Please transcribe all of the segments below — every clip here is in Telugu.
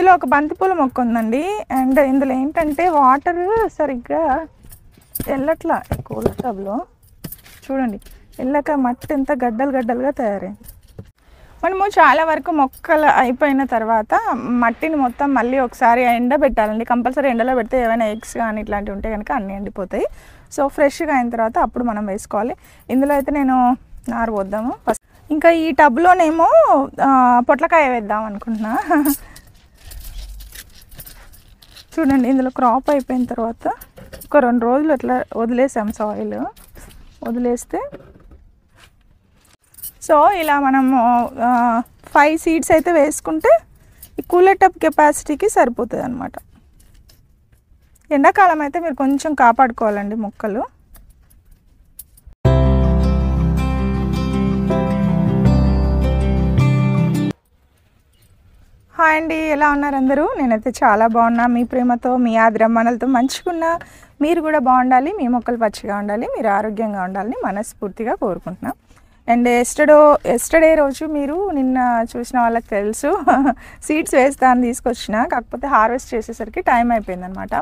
ఇందులో ఒక బంతిపూల మొక్క ఉందండి. అండ్ ఇందులో ఏంటంటే వాటర్ సరిగ్గా వెళ్ళట్లా కూల టబ్లో చూడండి వెళ్ళక మట్టి ఎంత గడ్డలు గడ్డలుగా తయారైంది మనము చాలా వరకు మొక్కలు అయిపోయిన తర్వాత మట్టిని మొత్తం మళ్ళీ ఒకసారి ఎండబెట్టాలండి కంపల్సరీ ఎండలో పెడితే ఏమైనా ఎగ్స్ కానీ ఇట్లాంటివి ఉంటే కనుక అన్నీ ఎండిపోతాయి. సో ఫ్రెష్గా అయిన తర్వాత అప్పుడు మనం వేసుకోవాలి. ఇందులో అయితే నేను నారు పోద్దాము. ఫస్ట్ ఇంకా ఈ టబ్లోనేమో పొట్లకాయ వేద్దాం అనుకుంటున్నా. చూడండి ఇందులో క్రాప్ అయిపోయిన తర్వాత ఒక రెండు రోజులు అట్లా వదిలేసాం సాయిల్ వదిలేస్తే సో ఇలా మనము ఫైవ్ సీడ్స్ అయితే వేసుకుంటే ఈ కూలేటప్ కెపాసిటీకి సరిపోతుంది అనమాట ఎండాకాలం అయితే మీరు కొంచెం కాపాడుకోవాలండి మొక్కలు. హాయ్ అండి ఎలా ఉన్నారు అందరూ? నేనైతే చాలా బాగున్నా. మీ ప్రేమతో మీ ఆదరమ్మనలతో మంచుకున్నా మీరు కూడా బాగుండాలి మీ మొక్కలు పచ్చిగా ఉండాలి మీరు ఆరోగ్యంగా ఉండాలని మనస్ఫూర్తిగా కోరుకుంటున్నాం. అండ్ ఎస్టడో ఎస్టర్డే రోజు మీరు నిన్న చూసిన వాళ్ళకి తెలుసు సీడ్స్ వేస్తా అని తీసుకొచ్చిన. కాకపోతే హార్వెస్ట్ చేసేసరికి టైం అయిపోయిందనమాట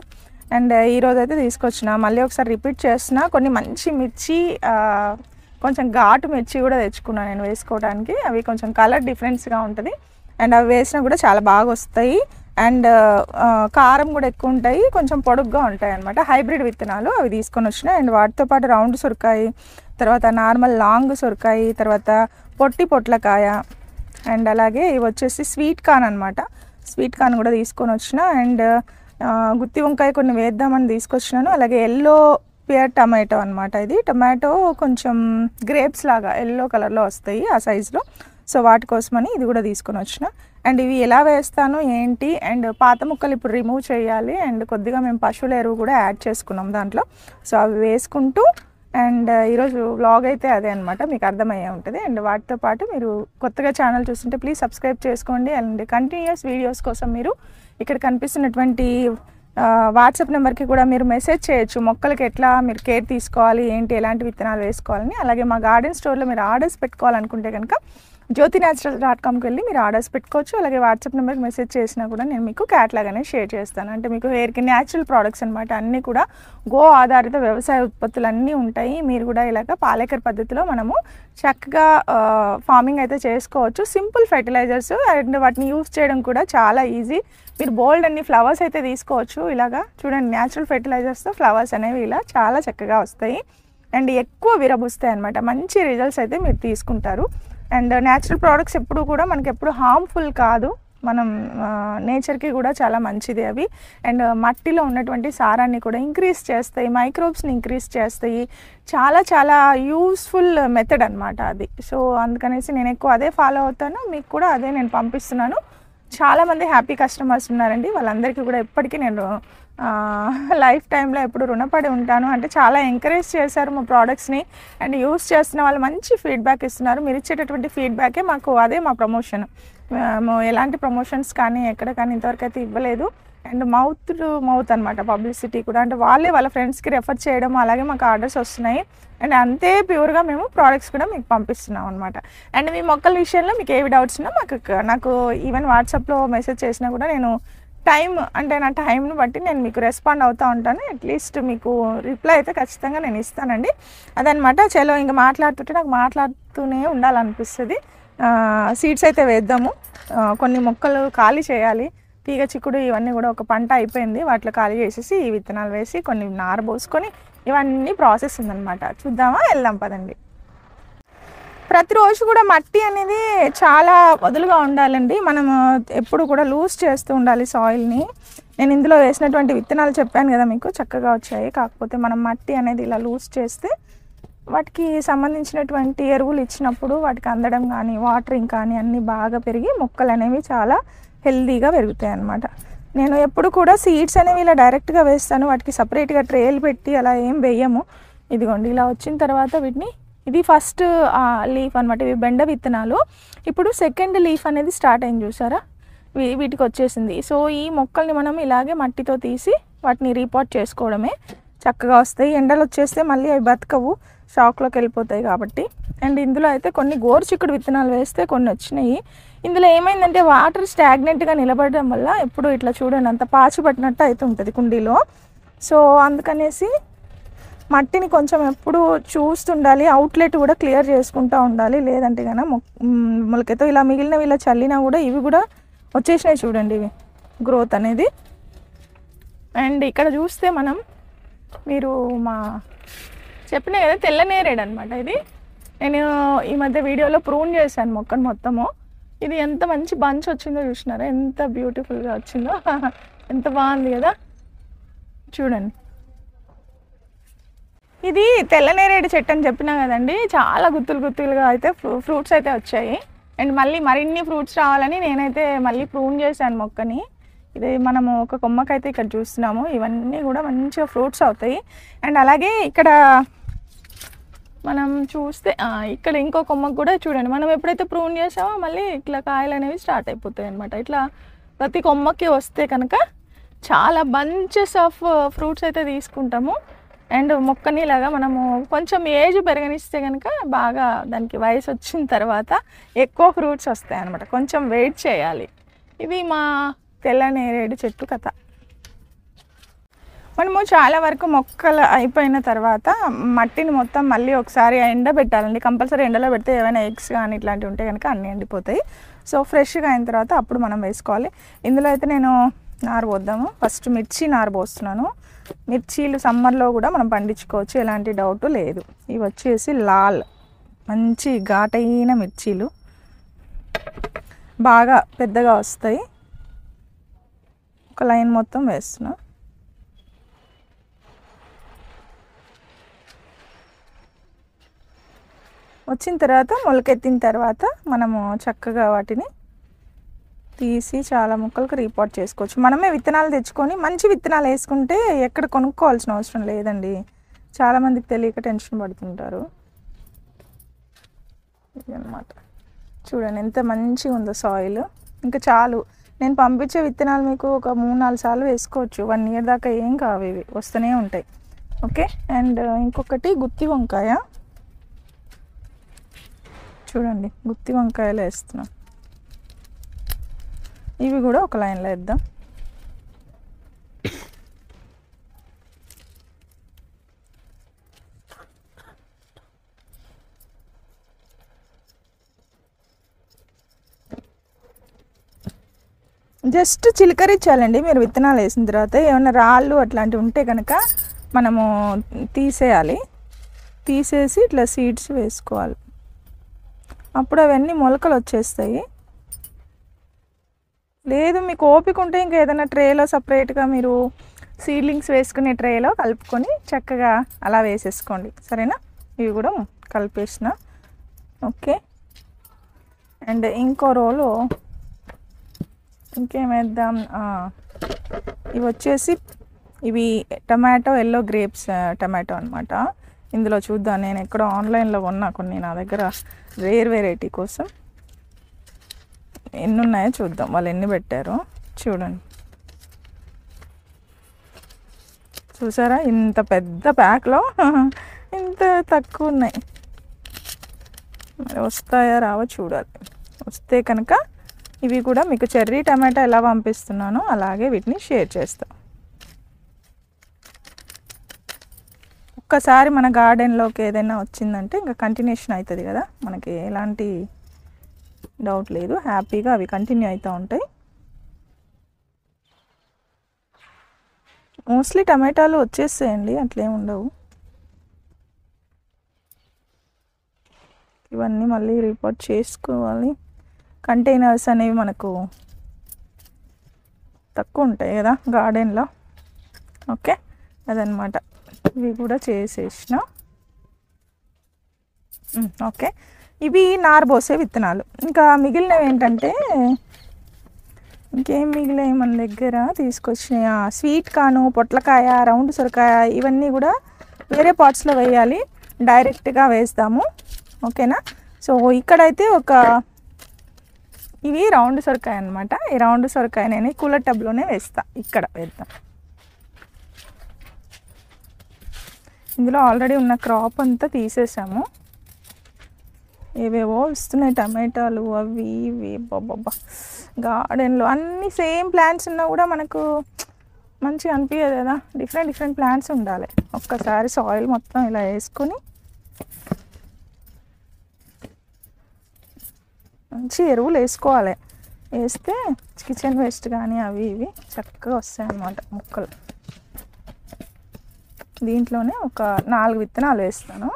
అండ్ ఈరోజు అయితే తీసుకొచ్చిన. మళ్ళీ ఒకసారి రిపీట్ చేస్తున్నా. కొన్ని మంచి మిర్చి కొంచెం ఘాటు మిర్చి కూడా తెచ్చుకున్నాను నేను వేసుకోవడానికి అవి కొంచెం కలర్ డిఫరెన్స్గా ఉంటుంది. అండ్ అవి వేసినా కూడా చాలా బాగా వస్తాయి. అండ్ కారం కూడా ఎక్కువ ఉంటాయి. కొంచెం పొడుగ్గా ఉంటాయి అనమాట హైబ్రిడ్ విత్తనాలు అవి తీసుకొని వచ్చిన. అండ్ వాటితో పాటు రౌండ్ సొరకాయ తర్వాత నార్మల్ లాంగ్ సొరకాయ తర్వాత పొట్టి పొట్లకాయ అండ్ అలాగే ఇవి వచ్చేసి స్వీట్ కార్న్ అనమాట స్వీట్ కార్న్ కూడా తీసుకొని వచ్చిన. అండ్ గుత్తి వంకాయ కొన్ని వేద్దామని తీసుకొచ్చినాను. అలాగే ఎల్లో పియర్ టమాటో అనమాట ఇది. టమాటో కొంచెం గ్రేప్స్ లాగా ఎల్లో కలర్లో వస్తాయి ఆ సైజులో. సో వాటి కోసమని ఇది కూడా తీసుకొని వచ్చిన. అండ్ ఇవి ఎలా వేస్తాను ఏంటి? అండ్ పాత ముక్కలు ఇప్పుడు రిమూవ్ చేయాలి. అండ్ కొద్దిగా మేము పశువుల ఎరువు కూడా యాడ్ చేసుకున్నాం దాంట్లో. సో అవి వేసుకుంటూ అండ్ ఈరోజు వ్లాగ్ అయితే అదే అనమాట మీకు అర్థమయ్యే ఉంటుంది. అండ్ వాటితో పాటు మీరు కొత్తగా ఛానల్ చూస్తుంటే ప్లీజ్ సబ్స్క్రైబ్ చేసుకోండి. అండ్ కంటిన్యూస్ వీడియోస్ కోసం మీరు ఇక్కడ కనిపిస్తున్నటువంటి వాట్సాప్ నెంబర్కి కూడా మీరు మెసేజ్ చేయొచ్చు. మొక్కలకి ఎట్లా మీరు కేర్ తీసుకోవాలి ఏంటి ఎలాంటి విత్తనాలు వేసుకోవాలని. అలాగే మా గార్డెన్ స్టోర్లో మీరు ఆర్డర్స్ పెట్టుకోవాలనుకుంటే కనుక జ్యోతి న్యాచురల్ డాట్ కామ్కి వెళ్ళి మీరు ఆర్డర్స్ పెట్టుకోవచ్చు. అలాగే వాట్సాప్ నెంబర్కి మెసేజ్ చేసినా కూడా నేను మీకు క్యాట్లాగ్ అనేది షేర్ చేస్తాను. అంటే మీకు హెయిర్కి న్యాచురల్ ప్రోడక్ట్స్ అనమాట అన్నీ కూడా గో ఆధారిత వ్యవసాయ ఉత్పత్తులు అన్నీ ఉంటాయి. మీరు కూడా ఇలాగ పాలేకర్ పద్ధతిలో మనము చక్కగా ఫార్మింగ్ అయితే చేసుకోవచ్చు. సింపుల్ ఫెర్టిలైజర్స్ అండ్ వాటిని యూస్ చేయడం కూడా చాలా ఈజీ. మీరు బోల్డ్ అన్ని ఫ్లవర్స్ అయితే తీసుకోవచ్చు. ఇలాగా చూడండి న్యాచురల్ ఫెర్టిలైజర్స్తో ఫ్లవర్స్ అనేవి ఇలా చాలా చక్కగా వస్తాయి. అండ్ ఎక్కువ విరబుస్తాయి అనమాట మంచి రిజల్ట్స్ అయితే మీరు తీసుకుంటారు. అండ్ న్యాచురల్ ప్రోడక్ట్స్ ఎప్పుడు కూడా మనకి ఎప్పుడు హార్మ్ఫుల్ కాదు. మనం నేచర్కి కూడా చాలా మంచిది అవి. అండ్ మట్టిలో ఉన్నటువంటి సారాన్ని కూడా ఇంక్రీజ్ చేస్తాయి మైక్రోబ్స్ని ఇంక్రీజ్ చేస్తాయి. చాలా చాలా యూస్ఫుల్ మెథడ్ అనమాట అది. సో అందుకనేసి నేను ఎక్కువ అదే ఫాలో అవుతాను. మీకు కూడా అదే నేను పంపిస్తున్నాను. చాలామంది హ్యాపీ కస్టమర్స్ ఉన్నారండి. వాళ్ళందరికీ కూడా ఎప్పటికీ నేను లైఫ్ టైంలో ఎప్పుడు రుణపడి ఉంటాను. అంటే చాలా ఎంకరేజ్ చేశారు మా ప్రోడక్ట్స్ని అండ్ యూస్ చేస్తున్న వాళ్ళు మంచి ఫీడ్బ్యాక్ ఇస్తున్నారు. మీరు ఇచ్చేటటువంటి ఫీడ్బ్యాకే మాకు అదే మా ప్రమోషన్ మేము ఎలాంటి ప్రమోషన్స్ కానీ ఎక్కడ కానీ ఇంతవరకు అయితే ఇవ్వలేదు. అండ్ మౌత్ టు మౌత్ అనమాట పబ్లిసిటీ కూడా. అంటే వాళ్ళే వాళ్ళ ఫ్రెండ్స్కి రెఫర్ చేయడం అలాగే మాకు ఆర్డర్స్ వస్తున్నాయి. అండ్ అంతే ప్యూర్గా మేము ప్రోడక్ట్స్ కూడా మీకు పంపిస్తున్నాం అనమాట అండ్ మీ మొక్కల విషయంలో మీకు ఏవి డౌట్స్ ఉన్నా మాకు నాకు ఈవెన్ వాట్సాప్లో మెసేజ్ చేసినా కూడా నేను టైం అంటే నా టైంని బట్టి నేను మీకు రెస్పాండ్ అవుతూ ఉంటాను. అట్లీస్ట్ మీకు రిప్లై అయితే ఖచ్చితంగా నేను ఇస్తానండి. అదనమాట చలో ఇంకా మాట్లాడుతుంటే నాకు మాట్లాడుతూనే ఉండాలనిపిస్తుంది. సీడ్స్ అయితే వేద్దాము. కొన్ని మొక్కలు ఖాళీ చేయాలి. తీగ చిక్కుడు ఇవన్నీ కూడా ఒక పంట అయిపోయింది. వాటిలో ఖాళీ చేసేసి ఈ విత్తనాలు వేసి కొన్ని నార పోసుకొని ఇవన్నీ ప్రాసెస్ ఉందన్నమాట. చూద్దామా? వెళ్దాం పదండి. ప్రతిరోజు కూడా మట్టి అనేది చాలా వదులుగా ఉండాలండి. మనం ఎప్పుడు కూడా లూజ్ చేస్తూ ఉండాలి సాయిల్ని. నేను ఇందులో వేసినటువంటి విత్తనాలు చెప్పాను కదా మీకు చక్కగా వచ్చాయి. కాకపోతే మనం మట్టి అనేది ఇలా లూజ్ చేస్తే వాటికి సంబంధించినటువంటి ఎరువులు ఇచ్చినప్పుడు వాటికి అందడం కానీ వాటరింగ్ కానీ అన్నీ బాగా పెరిగి మొక్కలు అనేవి చాలా హెల్దీగా పెరుగుతాయి అన్నమాట నేను ఎప్పుడు కూడా సీడ్స్ అనేవి ఇలా డైరెక్ట్గా వేస్తాను. వాటికి సపరేట్గా ట్రేలు పెట్టి అలా ఏం వేయము. ఇదిగోండి ఇలా వచ్చిన తర్వాత వీటిని ఇది ఫస్ట్ లీఫ్ అనమాట ఇవి బెండ విత్తనాలు. ఇప్పుడు సెకండ్ లీఫ్ అనేది స్టార్ట్ అయింది చూసారా? వీ- వీటికి వచ్చేసింది. సో ఈ మొక్కల్ని మనం ఇలాగే మట్టితో తీసి వాటిని రీపాట్ చేసుకోవడమే. చక్కగా వస్తాయి. ఎండలు వచ్చేస్తే మళ్ళీ అవి బతకవు. షాక్లోకి వెళ్ళిపోతాయి కాబట్టి. అండ్ ఇందులో అయితే కొన్ని గోరుచిక్కుడు విత్తనాలు వేస్తే కొన్ని వచ్చినాయి. ఇందులో ఏమైందంటే వాటర్ స్టాగ్నెంట్గా నిలబడడం వల్ల ఎప్పుడు ఇట్లా చూడండి అంత పాచి పట్టినట్టు అయితే ఉంటుంది కుండీలో. సో అందుకనేసి మట్టిని కొంచెం ఎప్పుడు చూస్తుండాలి. అవుట్లెట్ కూడా క్లియర్ చేసుకుంటూ ఉండాలి. లేదంటే కనుక మొలకతో ఇలా మిగిలినవి ఇలా చల్లినా కూడా ఇవి కూడా వచ్చేసినాయి చూడండి ఇవి గ్రోత్ అనేది. అండ్ ఇక్కడ చూస్తే మనం మీరు మా చెప్పినా కదా తెల్ల నేరేడు అనమాట ఇది. నేను ఈ మధ్య వీడియోలో ప్రూన్ చేశాను మొక్కను మొత్తము. ఇది ఎంత మంచి బంచ్ వచ్చిందో చూసినారా? ఎంత బ్యూటిఫుల్గా వచ్చిందో. ఎంత బాగుంది కదా. చూడండి. ఇది తెల్ల నేరేడు చెట్టు అని చెప్పినా కదండి చాలా గుత్తులు గుత్తులుగా అయితే ఫ్రూ- ఫ్రూట్స్ అయితే వచ్చాయి. అండ్ మళ్ళీ మరిన్ని ఫ్రూట్స్ రావాలని నేనైతే మళ్ళీ ప్రూన్ చేశాను మొక్కని. ఇది మనము ఒక కొమ్మకైతే ఇక్కడ చూస్తున్నాము. ఇవన్నీ కూడా మంచిగా ఫ్రూట్స్ అవుతాయి. అండ్ అలాగే ఇక్కడ మనం చూస్తే ఇక్కడ ఇంకో కొమ్మకు కూడా చూడండి. మనం ఎప్పుడైతే ప్రూన్ చేసామో మళ్ళీ ఇట్లా కాయలు అనేవి స్టార్ట్ అయిపోతాయి అనమాట ఇట్లా ప్రతి కొమ్మకి వస్తే కనుక చాలా బంచెస్ ఆఫ్ ఫ్రూట్స్ అయితే తీసుకుంటాము. అండ్ మొక్కని ఇలాగా మనము కొంచెం ఏజ్ పెరగనిస్తే కనుక బాగా దానికి వయసు వచ్చిన తర్వాత ఎక్కువ ఫ్రూట్స్ వస్తాయి అనమాట కొంచెం వెయిట్ చేయాలి. ఇది మా తెల్ల నేరేడు చెట్టు కథ. మనము చాలా వరకు మొక్కలు అయిపోయిన తర్వాత మట్టిని మొత్తం మళ్ళీ ఒకసారి ఎండ పెట్టాలండి. కంపల్సరీ ఎండలో పెడితే ఏమైనా ఎగ్స్ కానీ ఇట్లాంటివి ఉంటే కనుక అన్నీ ఎండిపోతాయి. సో ఫ్రెష్గా అయిన తర్వాత అప్పుడు మనం వేసుకోవాలి. ఇందులో అయితే నేను నారు పోద్దాము. ఫస్ట్ మిర్చి నారు పోస్తున్నాను. మిర్చీలు సమ్మర్లో కూడా మనం పండించుకోవచ్చు. ఎలాంటి డౌట్ లేదు. ఇవి వచ్చేసి లాల్. మంచి ఘాటైన మిర్చీలు. బాగా పెద్దగా వస్తాయి. ఒక లైన్ మొత్తం వేస్తున్నాను వచ్చిన తర్వాత మొలకెత్తిన తర్వాత మనము చక్కగా వాటిని తీసి చాలా ముక్కలకు రీపాట్ చేసుకోవచ్చు. మనమే విత్తనాలు తెచ్చుకొని మంచి విత్తనాలు వేసుకుంటే ఎక్కడ కొనుక్కోవాల్సిన అవసరం లేదండి. చాలామందికి తెలియక టెన్షన్ పడుతుంటారు. అన్నమాట చూడండి ఎంత మంచిగా ఉందో సాయిల్ ఇంకా చాలు. నేను పంపించే విత్తనాలు మీకు ఒక మూడు నాలుగు సార్లు వేసుకోవచ్చు. వన్ ఇయర్ దాకా ఏం కావు ఇవి. వస్తూనే ఉంటాయి. ఓకే? అండ్ ఇంకొకటి గుత్తి వంకాయ. చూడండి గుత్తి వంకాయలు వేస్తున్నాం. ఇవి కూడా ఒక లైన్లో వేద్దాం. జస్ట్ చిలకరించాలండి మీరు విత్తనాలు వేసిన తర్వాత. ఏమైనా రాళ్ళు అట్లాంటివి ఉంటే కనుక మనము తీసేయాలి. తీసేసి ఇట్లా సీడ్స్ వేసుకోవాలి. అప్పుడు అవన్నీ మొలకలు వచ్చేస్తాయి. లేదు మీకు ఓపిక ఉంటే ఇంకా ఏదైనా ట్రేలో సపరేట్గా మీరు సీడ్లింగ్స్ వేసుకునే ట్రేలో కలుపుకొని చక్కగా అలా వేసేసుకోండి. సరేనా? ఇవి కూడా కలిపేసిన. ఓకే. అండ్ ఇంకో రోలో ఇంకేమేద్దాం? ఇవి వచ్చేసి ఇవి టమాటో ఎల్లో గ్రేప్స్ టమాటో అనమాట ఇందులో చూద్దాం. నేను ఎక్కడో ఆన్లైన్లో కొన్నా కొన్ని నా దగ్గర రేర్ వెరైటీ కోసం. ఎన్ని ఉన్నాయో చూద్దాం. వాళ్ళు ఎన్ని పెట్టారో చూడండి. చూసారా? ఇంత పెద్ద ప్యాక్లో ఇంత తక్కువ ఉన్నాయి. మరి వస్తాయా రావో చూడాలి. వస్తే కనుక ఇవి కూడా మీకు చెర్రీ టమాటా ఎలా పంపిస్తున్నానో అలాగే వీటిని షేర్ చేస్తాం. ఒక్కసారి మన గార్డెన్లోకి ఏదైనా వచ్చిందంటే ఇంకా కంటిన్యూషన్ అవుతుంది కదా. మనకి ఎలాంటి డౌట్ లేదు. హ్యాపీగా అవి కంటిన్యూ అవుతూ ఉంటాయి. మోస్ట్లీ టమాటాలు వచ్చేస్తాయండి. అట్లేం ఉండవు. ఇవన్నీ మళ్ళీ రిపోర్ట్ చేసుకోవాలి. కంటైనర్స్ అనేవి మనకు తక్కువ ఉంటాయి కదా గార్డెన్లో. ఓకే? అదనమాట ఇవి కూడా చేసేసిన. ఓకే. ఇవి నారబోసే విత్తనాలు. ఇంకా మిగిలినవి ఏంటంటే ఇంకేం మిగిలాయి మన దగ్గర? తీసుకొచ్చినాయి. స్వీట్ కాను పొట్లకాయ రౌండ్ సొరకాయ ఇవన్నీ కూడా వేరే పాట్స్లో వేయాలి. డైరెక్ట్గా వేస్తాము. ఓకేనా? సో ఇక్కడైతే ఒక ఇవి రౌండ్ సొరకాయ అనమాట ఈ రౌండ్ సొరకాయ నేను కూలర్ టబ్లోనే వేస్తా. ఇక్కడ వేద్దాం. ఇందులో ఆల్రెడీ ఉన్న క్రాప్ అంతా తీసేసాము. ఏవేవో ఇస్తున్నాయి టమాటాలు అవి ఇవి బాబా గార్డెన్లో అన్ని సేమ్ ప్లాంట్స్ ఉన్నా కూడా మనకు మంచిగా అనిపించదు కదా. డిఫరెంట్ డిఫరెంట్ ప్లాంట్స్ ఉండాలి. ఒక్కసారి సాయిల్ మొత్తం ఇలా వేసుకొని మంచి ఎరువులు వేసుకోవాలి. వేస్తే కిచెన్ వేస్ట్ కానీ అవి ఇవి చక్కగా వస్తాయి అన్నమాట మొక్కలు. దీంట్లోనే ఒక నాలుగు విత్తనాలు వేస్తాను.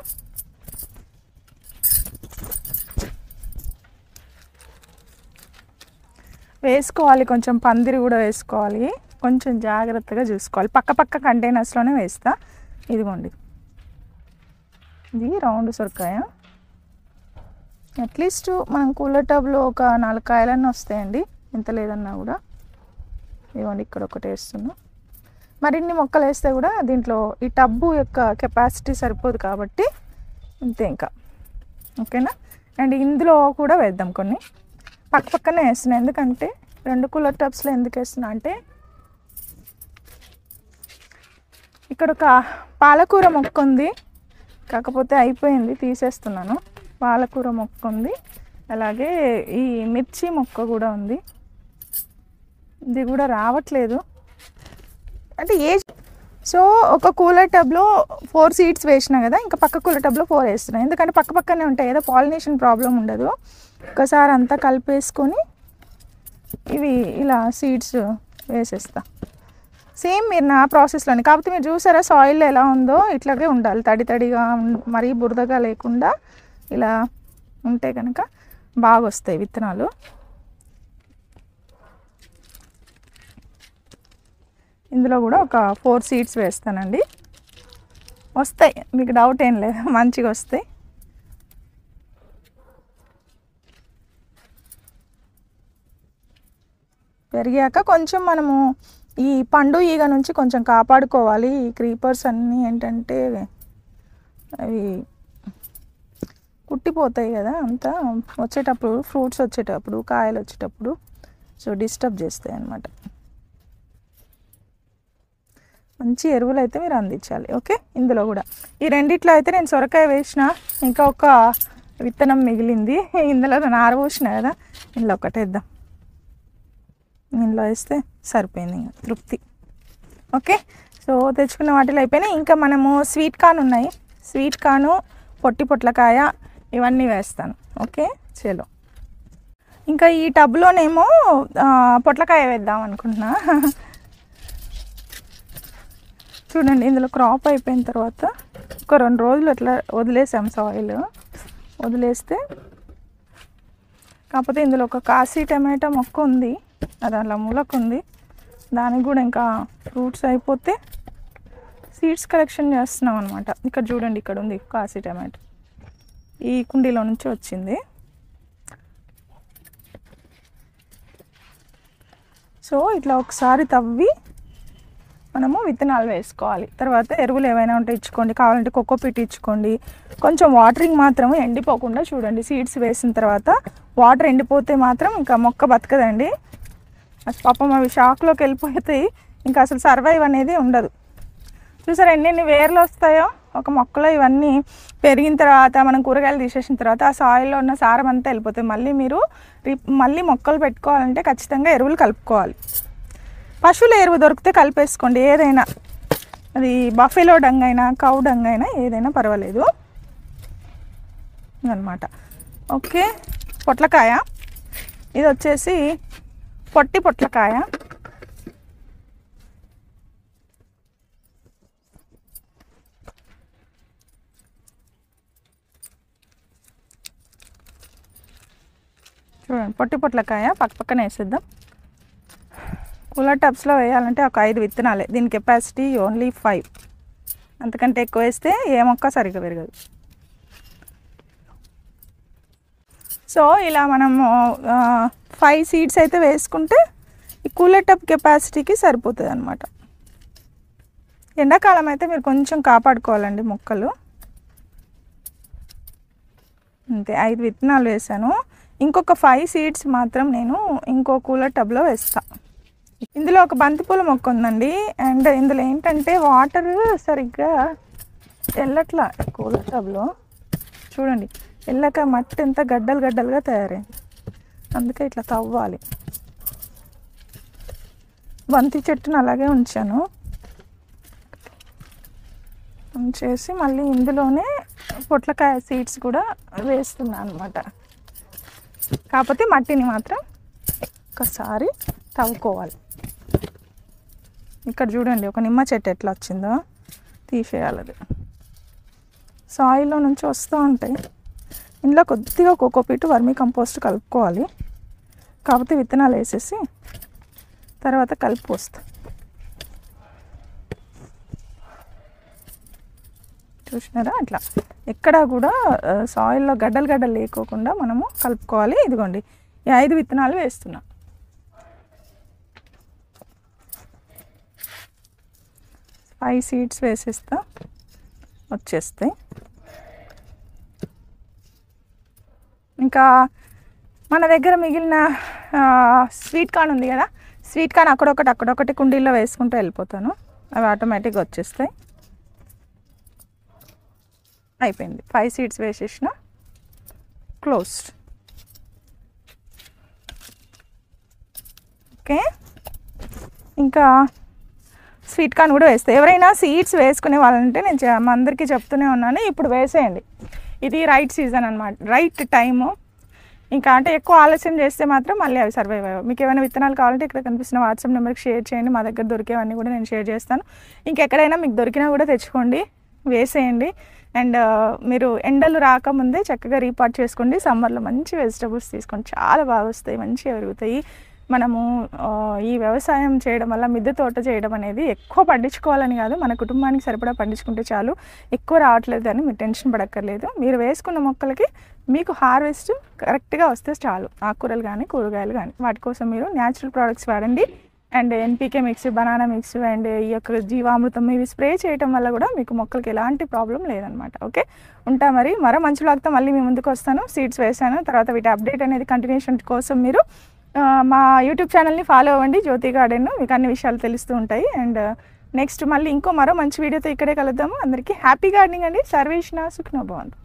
వేసుకోవాలి కొంచెం పందిరి కూడా వేసుకోవాలి. కొంచెం జాగ్రత్తగా చూసుకోవాలి. పక్క పక్క కంటైనర్స్లోనే వేస్తా. ఇదిగోండి. ఇది రౌండ్ సొరకాయ. అట్లీస్ట్ మనం కూలర్ టబ్లో ఒక నాలుగు కాయలన్నీ వస్తాయండి. ఎంత లేదన్నా కూడా. ఇవ్వండి ఇక్కడ ఒకటి వేస్తున్నాం. మరిన్ని మొక్కలు వేస్తే కూడా దీంట్లో ఈ టబ్బు యొక్క కెపాసిటీ సరిపోదు కాబట్టి ఇంతే ఇంకా. ఓకేనా? అండ్ ఇందులో కూడా వేద్దాం కొన్ని. పక్క పక్కనే వేస్తున్నాయి ఎందుకంటే రెండు కూలర్ టబ్స్లో ఎందుకు వేస్తున్నా అంటే ఇక్కడ ఒక పాలకూర మొక్క ఉంది. కాకపోతే అయిపోయింది. తీసేస్తున్నాను. పాలకూర మొక్క ఉంది. అలాగే ఈ మిర్చి మొక్క కూడా ఉంది. ఇది కూడా రావట్లేదు. అంటే ఏ సో ఒక కూలర్ టబ్లో ఫోర్ సీడ్స్ వేసినా కదా ఇంకా పక్క కూలర్ టబ్లో ఫోర్ వేస్తున్నాను ఎందుకంటే పక్క పక్కనే ఉంటాయి కదా పాలినేషన్ ప్రాబ్లం ఉండదు. ఒకసారి అంతా కలిపేసుకొని ఇవి ఇలా సీడ్స్ వేసేస్తా. సేమ్ మీరు నా ప్రాసెస్లోనే. కాకపోతే మీరు చూసారా సాయిల్ ఎలా ఉందో ఇట్లాగే ఉండాలి. తడి తడిగా మరీ బురదగా లేకుండా ఇలా ఉంటే కనుక బాగా వస్తాయి విత్తనాలు. ఇందులో కూడా ఒక ఫోర్ సీడ్స్ వేస్తానండి. వస్తాయి మీకు డౌట్ ఏం లేదు మంచిగా వస్తాయి. పెరిగాక కొంచెం మనము ఈ పండు ఈగ నుంచి కొంచెం కాపాడుకోవాలి. ఈ క్రీపర్స్ అన్నీ ఏంటంటే అవి కుట్టిపోతాయి కదా అంతా. వచ్చేటప్పుడు ఫ్రూట్స్ వచ్చేటప్పుడు కాయలు వచ్చేటప్పుడు సో డిస్టర్బ్ చేస్తాయి అన్నమాట మంచి ఎరువులు అయితే మీరు అందించాలి ఓకే? ఇందులో కూడా. ఈ రెండిట్లో అయితే నేను సొరకాయ వేసిన ఇంకా ఒక విత్తనం మిగిలింది. ఇందులో నార పోసిన కదా? ఇందులో ఒకటి వేద్దాం. ఇందులో వేస్తే సరిపోయింది ఇంకా తృప్తి. ఓకే? సో తెచ్చుకున్న వాటిలో అయిపోయినాయి. ఇంకా మనము స్వీట్ కార్న్ ఉన్నాయి. స్వీట్ కార్ను పొట్టి పొట్లకాయ ఇవన్నీ వేస్తాను ఓకే? చలో. ఇంకా ఈ టబ్లోనేమో పొట్లకాయ వేద్దాం అనుకుంటున్నా. చూడండి ఇందులో క్రాప్ అయిపోయిన తర్వాత ఒక రెండు రోజులు అట్లా వదిలేసాం సాయిల్ వదిలేస్తే కాకపోతే ఇందులో ఒక కాశీ టమాటా మొక్క ఉంది అది అలా మూలకు ఉంది దానికి కూడా ఇంకా ఫ్రూట్స్ అయిపోతే సీడ్స్ కలెక్షన్ చేస్తున్నాం అనమాట ఇక్కడ చూడండి ఇక్కడ ఉంది కాశీ టమాటా. ఈ కుండీలో నుంచి వచ్చింది. సో ఇట్లా ఒకసారి తవ్వి మనము విత్తనాలు వేసుకోవాలి. తర్వాత ఎరువులు ఏవైనా ఉంటే ఇచ్చుకోండి. కావాలంటే కోకో పిట్ ఇచ్చుకోండి. కొంచెం వాటరింగ్ మాత్రం ఎండిపోకుండా చూడండి. సీడ్స్ వేసిన తర్వాత వాటర్ ఎండిపోతే మాత్రం ఇంకా మొక్క బతకదండి. అసలు పాపం అవి షాక్లోకి వెళ్ళిపోతాయి ఇంకా అసలు సర్వైవ్ అనేది ఉండదు. చూసారా ఎన్నెన్ని వేర్లు వస్తాయో? ఒక మొక్కలో ఇవన్నీ పెరిగిన తర్వాత మనం కూరగాయలు తీసేసిన తర్వాత ఆ సాయిల్లో ఉన్న సారం అంతా వెళ్ళిపోతుంది. మళ్ళీ మీరు మళ్ళీ మొక్కలు పెట్టుకోవాలంటే ఖచ్చితంగా ఎరువులు కలుపుకోవాలి. పశువుల ఎరువు దొరికితే కలిపేసుకోండి. ఏదైనా అది బఫెలో డంగ్ అయినా కౌ డంగ్ అయినా ఏదైనా పర్వాలేదు. అనమాట ఓకే పొట్లకాయ. ఇది వచ్చేసి పొట్టి పొట్లకాయ. చూడండి పొట్టి పొట్లకాయ పక్క పక్కన వేసేద్దాం. కూలర్ టబ్స్లో వేయాలంటే ఒక ఐదు విత్తనాలే. దీని కెపాసిటీ ఓన్లీ ఫైవ్. అంతకంటే ఎక్కువ వేస్తే ఏ మొక్క సరిగ్గా పెరగదు. సో ఇలా మనము ఫైవ్ సీడ్స్ అయితే వేసుకుంటే ఈ కూలర్ టబ్ కెపాసిటీకి సరిపోతుంది అనమాట ఎండాకాలం అయితే మీరు కొంచెం కాపాడుకోవాలండి మొక్కలు. అంతే ఐదు విత్తనాలు వేసాను. ఇంకొక ఫైవ్ సీడ్స్ మాత్రం నేను ఇంకో కూలర్ టబ్లో వేస్తాను ఇందులో ఒక బంతిపూల మొక్క ఉందండి. అండ్ ఇందులో ఏంటంటే వాటర్ సరిగ్గా వెళ్ళట్లా కూలర్ టబ్లో. చూడండి వెళ్ళక మట్టి ఎంత గడ్డలు గడ్డలుగా తయారైంది అందుకే ఇట్లా తవ్వాలి. బంతి చెట్టును అలాగే ఉంచాను. ఉంచేసి మళ్ళీ ఇందులోనే పొట్లకాయ సీడ్స్ కూడా వేస్తున్నాను అనమాట కాకపోతే మట్టిని మాత్రం ఒకసారి తవ్వుకోవాలి. ఇక్కడ చూడండి ఒక నిమ్మ చెట్టు ఎట్లా వచ్చిందో తీసేయాలి అది. సాయిల్లో నుంచి వస్తూ ఉంటాయి. ఇందులో కొద్దిగా కోకోపీట్ వర్మీ కంపోస్ట్ కలుపుకోవాలి. కాకపోతే విత్తనాలు వేసేసి తర్వాత కలిపి పోస్తా. చూసినారా? అట్లా. ఎక్కడా కూడా సాయిల్లో గడ్డలు గడ్డలు లేకోకుండా మనము కలుపుకోవాలి. ఇదిగోండి ఈ ఐదు విత్తనాలు వేస్తున్నాం. ఫైవ్ సీడ్స్ వేసేస్తా. వచ్చేస్తాయి. ఇంకా మన దగ్గర మిగిలిన స్వీట్ కార్న్ ఉంది కదా? స్వీట్ కార్న్ అక్కడొకటి అక్కడొకటి కుండీల్లో వేసుకుంటూ వెళ్ళిపోతాను. అవి ఆటోమేటిక్గా వచ్చేస్తాయి. అయిపోయింది. ఫైవ్ సీడ్స్ వేసేసిన. క్లోజ్డ్ ఓకే ఇంకా స్వీట్ కార్న్ కూడా వేస్తాయి ఎవరైనా సీడ్స్ వేసుకునే వాళ్ళంటే నేను అందరికీ చెప్తూనే ఉన్నాను. ఇప్పుడు వేసేయండి. ఇది రైట్ సీజన్ అనమాట రైట్ టైము. ఇంకా అంటే ఎక్కువ ఆలస్యం చేస్తే మాత్రం మళ్ళీ అవి సర్వైవ్ అయ్యాయి మీకు ఏమైనా విత్తనాలు కావాలంటే ఇక్కడ కనిపిస్తున్న వాట్సాప్ నెంబర్కి షేర్ చేయండి. మా దగ్గర దొరికేవన్నీ కూడా నేను షేర్ చేస్తాను. ఇంకెక్కడైనా మీకు దొరికినా కూడా తెచ్చుకోండి. వేసేయండి. అండ్ మీరు ఎండలు రాకముందే చక్కగా రీపార్ట్ చేసుకోండి. సమ్మర్లో మంచి వెజిటబుల్స్ తీసుకోండి. చాలా బాగా వస్తాయి. మంచిగా పెరుగుతాయి. మనము ఈ వ్యవసాయం చేయడం వల్ల మిద్దె తోట చేయడం అనేది ఎక్కువ పండించుకోవాలని కాదు. మన కుటుంబానికి సరిపడా పండించుకుంటే చాలు. ఎక్కువ రావట్లేదు అని మీరు టెన్షన్ పడక్కర్లేదు. మీరు వేసుకున్న మొక్కలకి మీకు హార్వెస్ట్ కరెక్ట్గా వస్తే చాలు. ఆకుకూరలు కానీ కూరగాయలు కానీ వాటి కోసం మీరు న్యాచురల్ ప్రోడక్ట్స్ వాడండి. And NPK mix banana mix and ఈ యొక్క జీవామృతం ఇవి స్ప్రే చేయటం వల్ల కూడా మీకు మొక్కలకి ఎలాంటి ప్రాబ్లం లేదనమాట ఓకే? ఉంటా మరి. మరో మంచి లాగ్తో మళ్ళీ మీ ముందుకు వస్తాను. సీడ్స్ వేసాను తర్వాత వీటి అప్డేట్ అనేది కంటిన్యూషన్ కోసం మీరు మా యూట్యూబ్ ఛానల్ని ఫాలో అవ్వండి జ్యోతి గార్డెన్. మీకు అన్ని విషయాలు తెలుస్తూ ఉంటాయి. అండ్ uh, నెక్స్ట్ మళ్ళీ ఇంకో మరో మంచి వీడియోతో ఇక్కడే కలుద్దాము. అందరికీ హ్యాపీ గార్డెనింగ్ అండి. సర్వేష్ నా సుఖ్నోభవంతు.